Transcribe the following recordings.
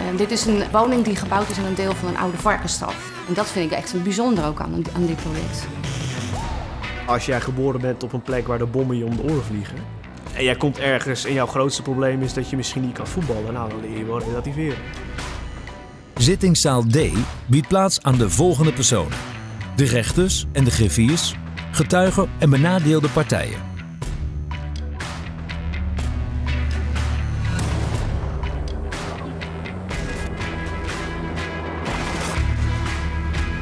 Eh, dit is een woning die gebouwd is aan een deel van een oude varkenstal. En dat vind ik echt een bijzonder ook aan, aan dit project. Als jij geboren bent op een plek waar de bommen je om de oren vliegen. En jij komt ergens en jouw grootste probleem is dat je misschien niet kan voetballen. Nou, dan leer je wel relativeren. Zittingszaal D biedt plaats aan de volgende personen: de rechters en de griffiers, getuigen en benadeelde partijen.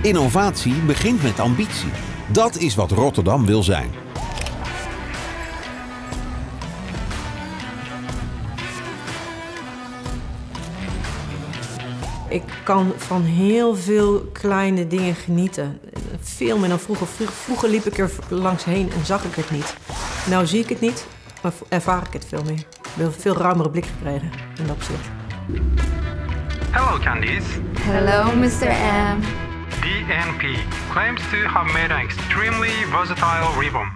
Innovatie begint met ambitie. Dat is wat Rotterdam wil zijn. Ik kan van heel veel kleine dingen genieten. Veel meer dan vroeger. Vroeger liep ik er langs heen en zag ik het niet. Nou zie ik het niet, maar ervaar ik het veel meer. Ik heb een veel ruimere blik gekregen in dat opzicht. Hello, Candice. Hello, Mr. M. DNP claims to have made an extremely versatile ribbon.